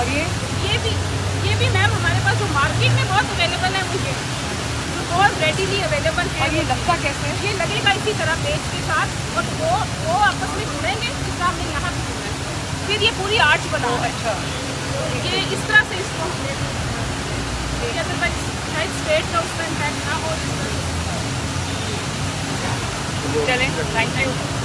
और ये ये भी ये भी मैम हमारे पास जो मार्केट में बहुत अवेलेबल है मुझे जो बहुत रेडीली अवेलेबल है और ये लगता कैसे है? ये लगेगा इसी तरह पेज के साथ और वो वो आपस में जुड़ेंगे जिसका हमने यहाँ भी जुड़ा है फिर ये पूरी आर्च बना हुआ अच्छा। ये इस तरह से इसको हमने शायद स्ट्रेट का उसका इम्पैक्ट ना हो। चलें थैंक यू